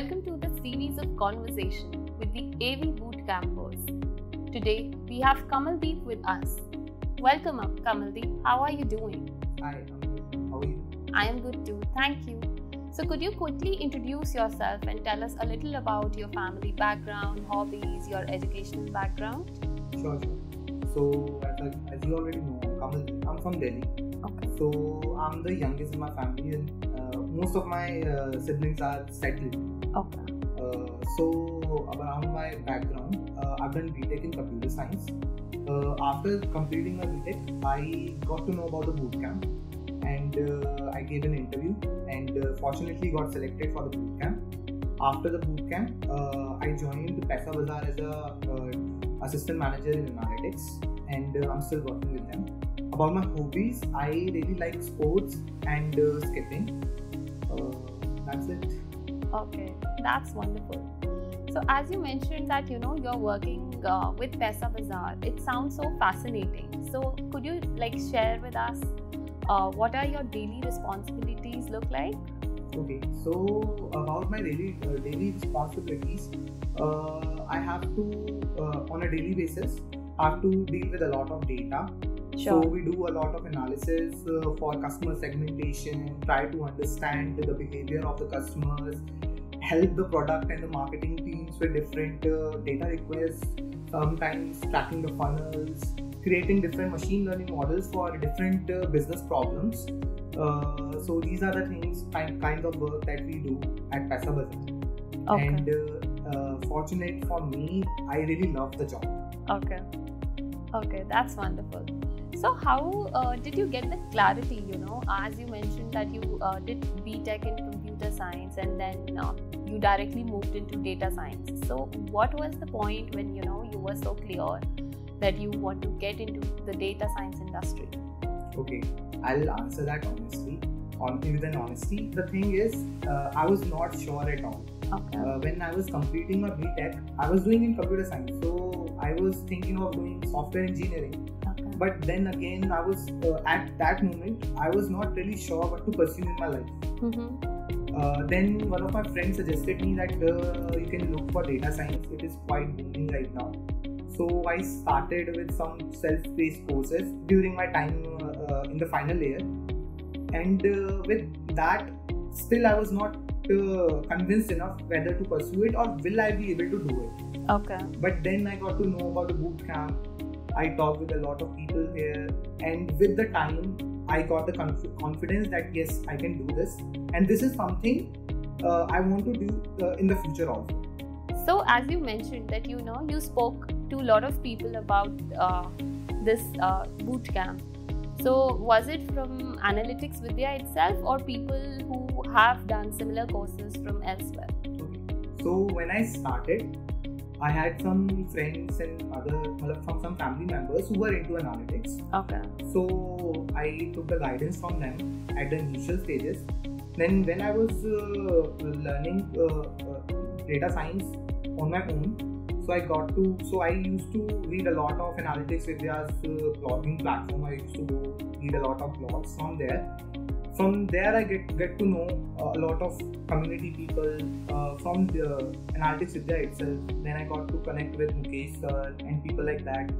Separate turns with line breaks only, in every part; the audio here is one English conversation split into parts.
Welcome to the series of conversation with the AV Boot Campers. Today we have Kamaldeep with us. Welcome up, Kamaldeep. How are you doing?
Hi, I'm good. How are you?
I am good too. Thank you. So, could you quickly introduce yourself and tell us a little about your family background, hobbies, your educational background?
Sure, sure. So, as, I, as you already know, Kamaldeep, I'm from Delhi.
Okay.
So, I'm the youngest in my family, and uh, most of my uh, siblings are settled.
Okay.
Uh, so, around my background, uh, I've done BTech in computer science. Uh, after completing my BTech, I got to know about the bootcamp and uh, I gave an interview and uh, fortunately got selected for the bootcamp. After the bootcamp, uh, I joined Paisabazaar as a assistant manager in analytics and I'm still working with them. About my hobbies, I really like sports and skipping.
Okay, that's wonderful. So, as you mentioned that you know you're working uh, with Paisabazaar, it sounds so fascinating. So, could you like share with us uh, what are your daily responsibilities look like?
Okay, so about my daily uh, daily responsibilities, uh, I have to uh, on a daily basis I have to deal with a lot of data.
Sure.
So we do a lot of analysis uh, for customer segmentation, try to understand the behavior of the customers, help the product and the marketing teams with different uh, data requests, sometimes tracking the funnels, creating different machine learning models for different uh, business problems. Uh, so these are the things kind, kind of work that we do at Paisabazaar.
Okay.
And uh, uh, fortunate for me, I really love the job.
Okay. Okay, that's wonderful. So, how uh, did you get the clarity? You know, as you mentioned that you uh, did BTech in computer science and then uh, you directly moved into data science. So, what was the point when you know you were so clear that you want to get into the data science industry?
Okay, I'll answer that honestly. On with an honesty, the thing is, uh, I was not sure at all.
Okay.
Uh, when I was completing my BTech, I was doing in computer science, so I was thinking of doing software engineering. But then again, I was uh, at that moment, I was not really sure what to pursue in my life.
Mm-hmm.
Uh, then one of my friends suggested me that uh, you can look for data science. It is quite booming right now. So I started with some self-paced courses during my time uh, uh, in the final year, and uh, with that, still I was not uh, convinced enough whether to pursue it or will I be able to do it.
Okay.
But then I got to know about the boot camp. I talked with a lot of people here, and with the time, I got the conf- confidence that yes, I can do this, and this is something uh, I want to do uh, in the future also.
So, as you mentioned that you know you spoke to a lot of people about uh, this uh, boot camp. So, was it from Analytics Vidhya itself, or people who have done similar courses from elsewhere?
Okay. So when I started, I had some friends and other from some family members who were into analytics.
Okay.
So I took the guidance from them at the initial stages. Then when I was uh, learning uh, uh, data science on my own, so I got to so I used to read a lot of analytics with their uh, blogging platform. I used to read a lot of blogs from there from there, I get get to know a lot of community people uh, from the analytics Vidhya itself. Then I got to connect with Mukesh sir and people like that.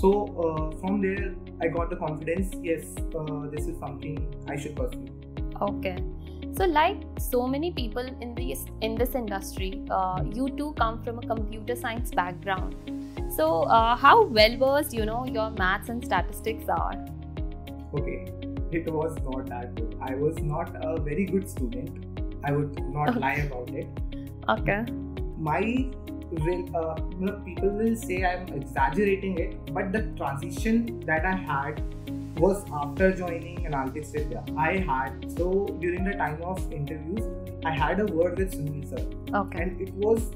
So uh, from there, I got the confidence. Yes, uh, this is something I should pursue.
Okay. So, like so many people in this in this industry, uh, you too come from a computer science background. So, uh, how well versed you know your maths and statistics are?
Okay, it was not that good. I was not a very good student. I would not lie about it.
Okay.
My real, uh, people will say I'm exaggerating it, but the transition that I had was after joining Analytics Vidhya. I had so during the time of interviews, I had a word with Sunil sir,
Okay.
and it was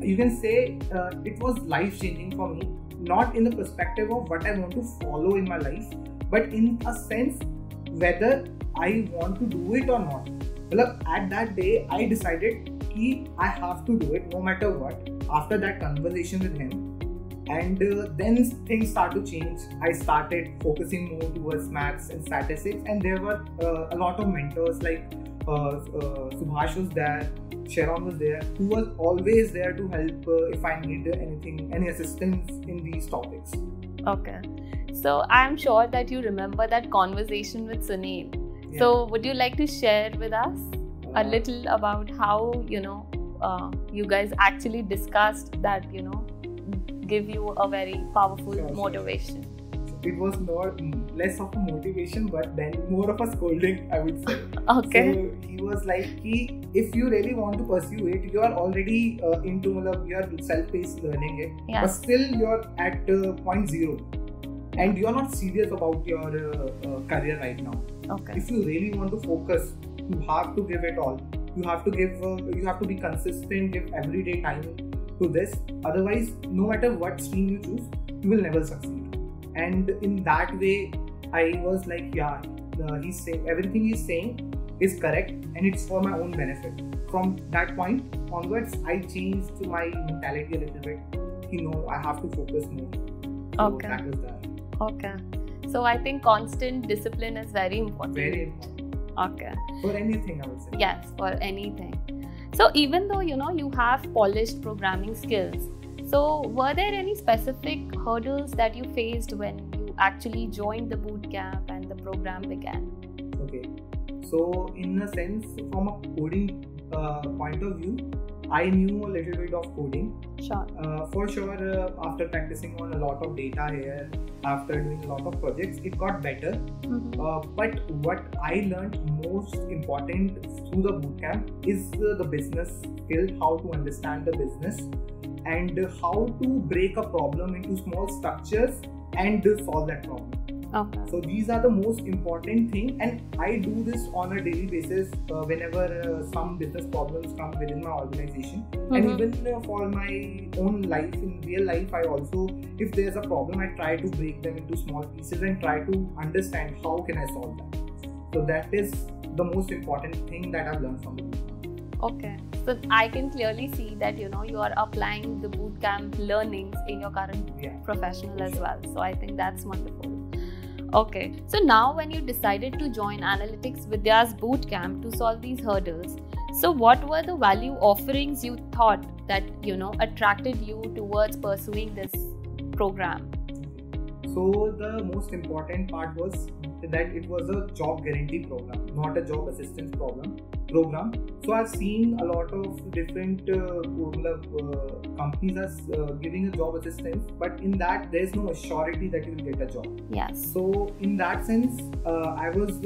you can say uh, it was life changing for me. Not in the perspective of what I want to follow in my life, but in a sense whether I want to do it or not. Well, at that day, I decided कि I have to do it no matter what. After that conversation with him, and uh, then things start to change. I started focusing more towards maths and statistics, and there were uh, a lot of mentors like uh, uh, Subhash was there, Sharon was there, who was always there to help uh, if I need anything, any assistance in these topics.
Okay. So I'm sure that you remember that conversation with Sunil.
Yeah.
So would you like to share with us a
uh,
little about how you know uh, you guys actually discussed that you know give you a very powerful motivation?
It was not mm, less of a motivation, but then more of a scolding, I would say.
okay.
So he was like, he, if you really want to pursue it, you are already uh, into your self-paced learning it, yeah.
but
still you're at uh, point zero and you're not serious about your uh, uh, career right now.
Okay.
If you really want to focus, you have to give it all. You have to give. Uh, you have to be consistent. Give everyday time to this. Otherwise, no matter what stream you choose, you will never succeed. And in that way, I was like, yeah, uh, he's saying everything he's saying is correct, and it's for my own benefit. From that point onwards, I changed my mentality a little bit. You know, I have to focus more. So
Okay.
That was that.
Okay. So I think constant discipline is very important.
Very important
Okay.
for anything, I would say.
Yes, for anything. So even though you know you have polished programming skills, so were there any specific hurdles that you faced when you actually joined the boot camp and the program began?
Okay. So, in a sense, from a coding uh, point of view, I knew a little bit of coding.
Sure.
Uh, for sure, uh, after practicing on a lot of data here, after doing a lot of projects, it got better.
Mhm.
Uh, but what I learned most important through the bootcamp is uh, the business skill, how to understand the business, and how to break a problem into small structures and solve that problem.
Okay.
So these are the most important thing, and I do this on a daily basis uh, whenever uh, some business problems come within my organization, and
Mhm.
even uh, for my own life in real life, I also, if there's a problem, I try to break them into small pieces and try to understand how can I solve that. So that is the most important thing that I've learned from the bootcamp.
Okay. So I can clearly see that you know you are applying the bootcamp learnings in your current
Yeah.
professional as well. So I think that's wonderful. Okay, so now when you decided to join Analytics Vidhya's bootcamp to solve these hurdles, so what were the value offerings you thought that you know attracted you towards pursuing this program?
So the most important part was that it was a job guarantee program, not a job assistance program program. So I've seen a lot of different uh, uh companies as uh, giving a job assistance, but in that there's no surety that you will get a job.
Yes.
So in that sense, uh, I was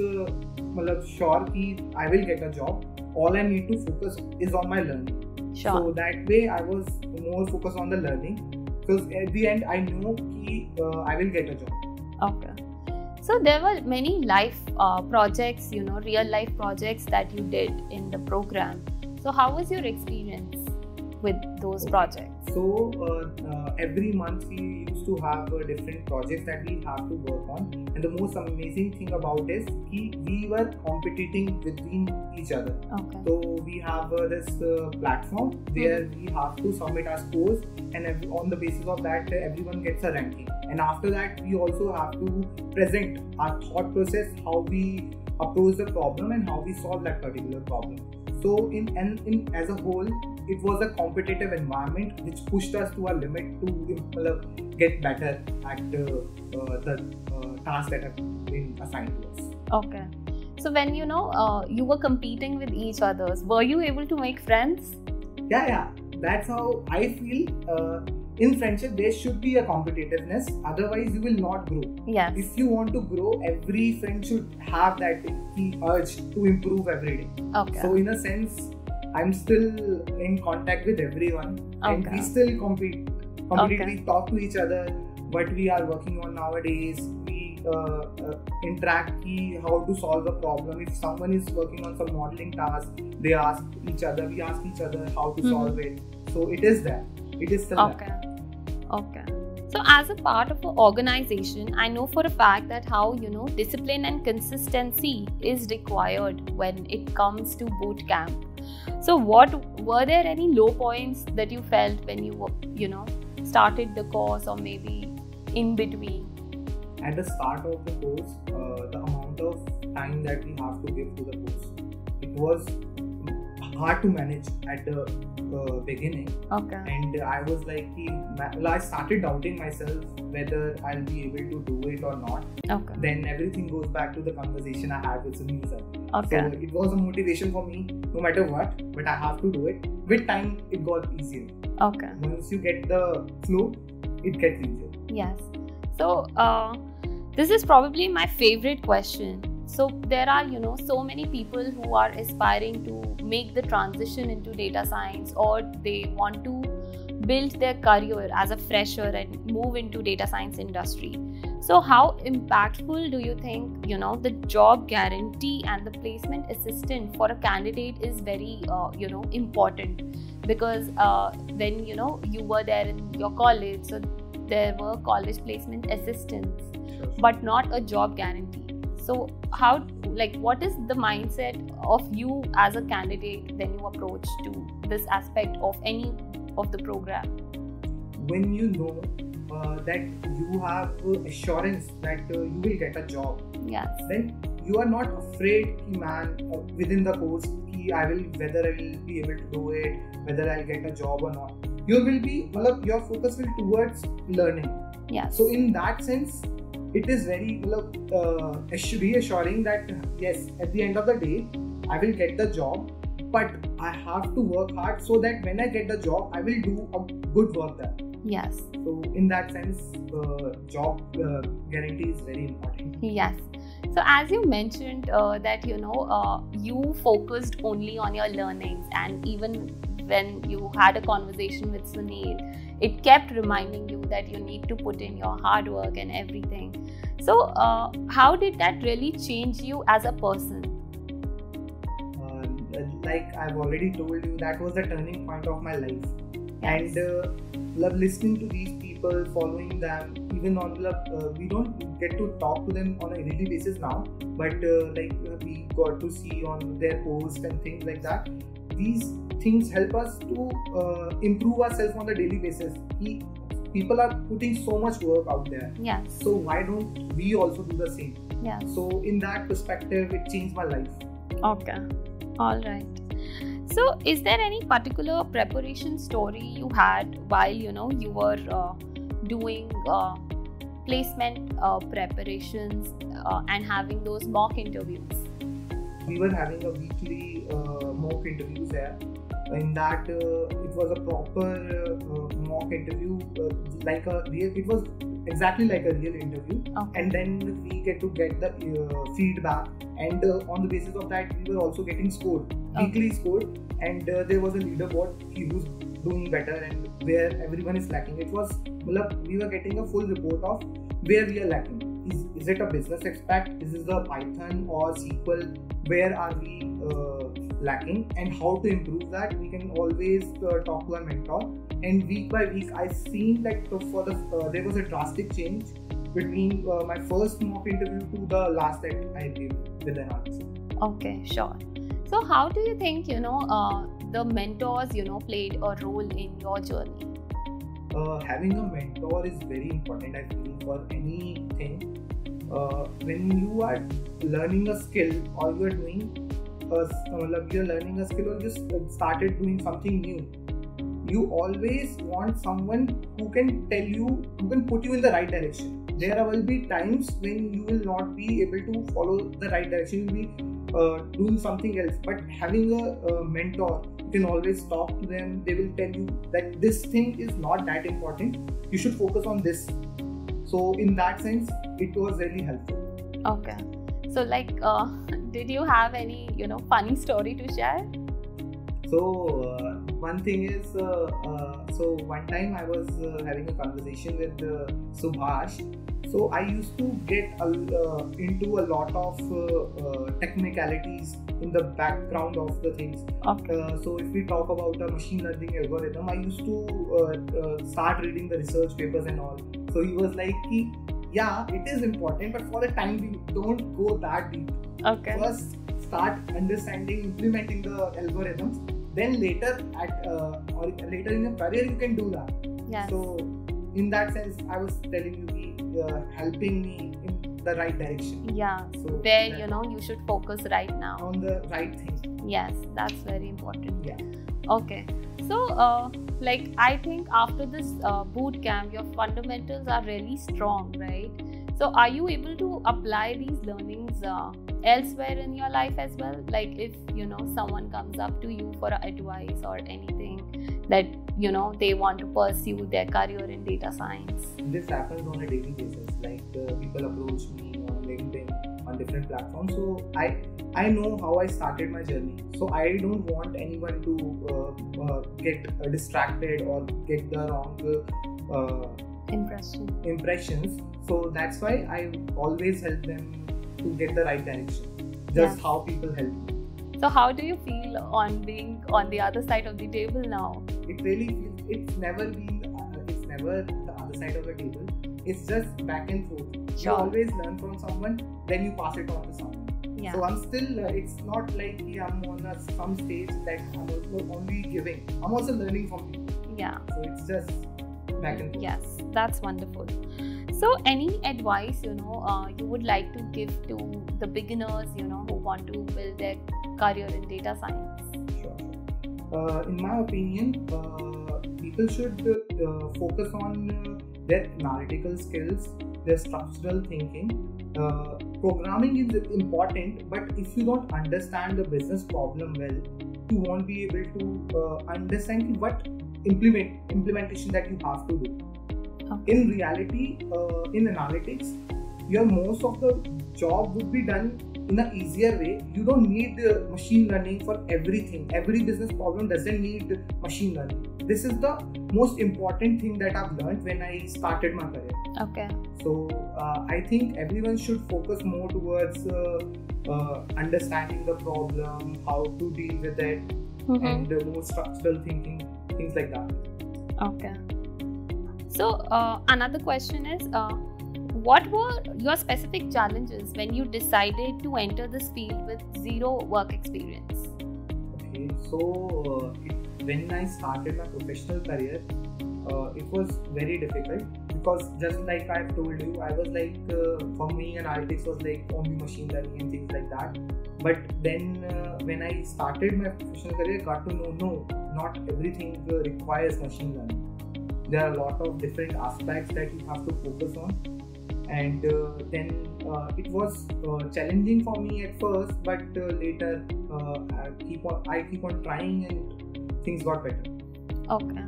sure that I will get a job. All I need to focus is on my learning.
Sure.
So that way I was more focused on the learning because at the end I know that I will get a job.
Okay. So there were many life uh, projects, you know, real life projects that you did in the program. So how was your experience with those
Okay.
projects?
So uh, uh, every month we used to have uh, different projects that we have to work on, and the most amazing thing about is ki we were competing between each other.
Okay.
So we have uh, this uh, platform where we have to submit our scores, and on the basis of that, everyone gets a ranking. And after that, we also have to present our thought process, how we approach the problem, and how we solve that particular problem. So in and in as a whole, it was a competitive environment which pushed us to our limit to uh, get better at uh, uh, the uh, tasks that have been assigned to us.
Okay. So when you know uh, you were competing with each others, were you able to make friends?
yeah yeah that's how i feel uh, in friendship there should be a competitiveness otherwise you will not grow
Yes.
if you want to grow every friend should have that urge to improve every day
Okay.
so in a sense i'm still in contact with everyone and we still compete compete
Okay.
we talk to each other what we are working on nowadays we uh, uh, interact key how to solve a problem if someone is working on some modeling task they ask each other we ask each other how to
Mhm.
solve it so it is there it is still
Okay. Okay. So as a part of an organization, I know for a fact that how you know discipline and consistency is required when it comes to boot camp. So what were there any low points that you felt when you you know started the course or maybe in between?
at the start of the course uh, the amount of time that we have to give to the course it was hard to manage at the uh, beginning
Okay.
and I was like well, I started doubting myself whether I'll be able to do it or not
Okay.
then everything goes back to the conversation I had with Sunil sir
Okay.
so it was a motivation for me no matter what but I have to do it with time it got easier
Okay.
once you get the flow it gets easier
Yes. So, uh, this is probably my favorite question. So, there are, you know, so many people who are aspiring to make the transition into data science or they want to build their career as a fresher and move into data science industry. So, how impactful do you think, you know, the job guarantee and the placement assistant for a candidate is very, uh, you know, important? Because uh, when, you know, you were there in your college, so there were college placement assistants but not a job guarantee so how like what is the mindset of you as a candidate when you approach to this aspect of any of the program?
When you know uh, that you have assurance that uh, you will get a job
yes.
then you are not afraid man uh, within the course ki I will whether I will be able to do it whether I'll get a job or not. You will be your focus will towards learning.
Yes.
So in that sense it is very uh, reassuring that yes at the end of the day I will get the job but I have to work hard so that when I get the job I will do a good work there.
Yes.
So in that sense uh, job uh, guarantee is very important.
Yes. So as you mentioned uh, that you know uh, you focused only on your learnings and even when you had a conversation with sunil it kept reminding you that you need to put in your hard work and everything so uh, how did that really change you as a person
uh, like I've already told you, that was the turning point of my life.
Yes.
And uh, love listening to these people, following them, even on love, uh, we don't get to talk to them on a daily basis now, but uh, like we got to see on their posts and things like that. These things help us to uh, improve ourselves on a daily basis. He, people are putting so much work out there,
yes
so why don't we also do the same?
yes
So in that perspective, it changed my life.
Okay. All right. So, is there any particular preparation story you had while you know you were uh, doing uh, placement uh, preparations uh, and having those mock interviews?
we were having a weekly uh, mock interviews there. In that, uh, it was a proper uh, mock interview, uh, like a real. It was exactly like a real interview,
Okay.
and then we get to get the uh, feedback, and uh, on the basis of that, we were also getting scored,
Okay.
weekly scored, and uh, there was a leaderboard he who's doing better and where everyone is lacking. It was, we were getting a full report of where we are lacking. Is, is it a business aspect? Is it the Python or SQL? Where are we uh, lacking and how to improve that? We can always uh, talk to our mentor. And week by week, I seen like for the uh, there was a drastic change between uh, my first mock interview to the last that I did with an artist.
Okay, sure. So, how do you think you know uh, the mentors you know played a role in your journey?
uh, having a mentor is very important i feel for anything uh, when you are learning a skill or you are doing a, uh, you're learning a skill or you s- started doing something new you always want someone who can tell you who can put you in the right direction. There will be times when you will not be able to follow the right direction you'll be uh, doing something else. But having a, mentor you can always talk to them. They will tell you that this thing is not that important. You should focus on this. So in that sense it was really helpful.
Okay. So, like, uh, did you have any you know funny story to share?
so uh, one thing is uh, uh, so one time i was uh, having a conversation with uh, subhash so i used to get a, uh, into a lot of technicalities in the background of the things
Okay.
Uh, so if we talk about a machine learning algorithm, I used to uh, uh, start reading the research papers and all. So he was like, "Ki, yeah, it is important, but for the time being, don't go that deep.
Okay.
First, start understanding, implementing the algorithms. Then later, at uh, or later in your career, you can do that.
Yes.
So in that sense, I was telling you, he, uh, helping me in the right direction.
yeah.
So
Where you know you should focus right now.
on the right thing.
yes that's very important
Yeah.
Okay. So uh, like i think after this uh, boot camp your fundamentals are really strong right? So are you able to apply these learnings uh, elsewhere in your life as well? Like if you know someone comes up to you for advice or anything that you know they want to pursue their career in data science?
This happens on a daily basis. Like uh, people approach me So I I know how I started my journey. So I don't want anyone to uh, uh, get uh, distracted or get the wrong uh,
impression
impressions. So that's why I always help them to get the right direction. Just
Yeah.
how people help me.
so how do you feel on being on the other side of the table now
It really feels it's never been uh, it's never the other side of the table. It's just back and forth. You always learn from someone, then you pass it on to someone.
yeah
So I'm still. Uh, it's not like yeah, I'm on a, some stage that I'm also only giving. I'm also learning from people.
yeah
So it's just back and forth.
Yes, that's wonderful. So, any advice you know uh, you would like to give to the beginners you know who want to build their career in data science?
Sure. Uh, in my opinion, uh, people should uh, focus on uh, their analytical skills, their structural thinking. Uh, programming is important, but if you don't understand the business problem well, you won't be able to uh, understand what implement implementation that you have to do.
Okay.
In reality, uh, in analytics, your most of the job would be done in an easier way. You don't need uh, machine learning for everything. Every business problem doesn't need machine learning. This is the most important thing that I've learned when I started my career.
Okay.
So uh, I think everyone should focus more towards uh, uh, understanding the problem, how to deal with it,
Mhm.
and uh, more structural thinking, things like that.
Okay. So, uh, another question is uh, what were your specific challenges when you decided to enter this field with zero work experience?
Okay, so uh, when I started my professional career, uh, it was very difficult because just like I've told you, I was like uh, for me analytics was like only machine learning and things like that. But then uh, when I started my professional career, I got to know no, not everything uh, requires machine learning. There are a lot of different aspects that you have to focus on, and uh, then uh, it was uh, challenging for me at first, but uh, later uh, I keep on I keep on trying and things got better.
Okay.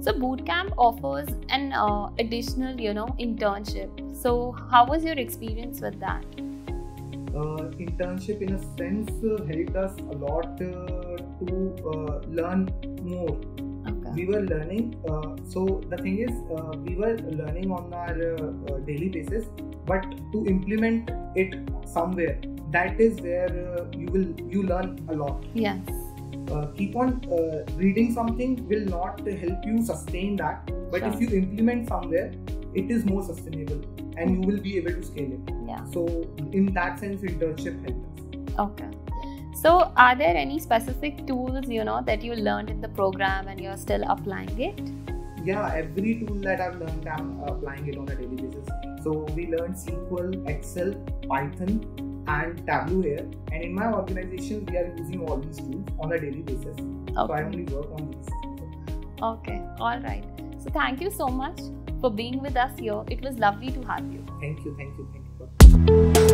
So bootcamp offers an uh, additional, you know, internship. So how was your experience with that?
Uh, internship in a sense uh, helped us a lot uh, to uh, learn more. We were learning. Uh, so the thing is, uh, we were learning on our uh, daily basis, but to implement it somewhere, that is where uh, you will you learn a lot.
Yes.
uh, keep on uh, reading something will not help you sustain that but
Sure.
if you implement somewhere it is more sustainable and you will be able to scale it
Yeah.
so in that sense internship helps
Okay. So are there any specific tools, you know, that you learned in the program and you're still applying it?
yeah every tool that i've learned i'm applying it on a daily basis so we learned sql excel python and tableau here and in my organization we are using all these tools on a daily basis so i
Okay.
only work on these
Okay. All right. So thank you so much for being with us here. It was lovely to have you.
thank you thank you thank you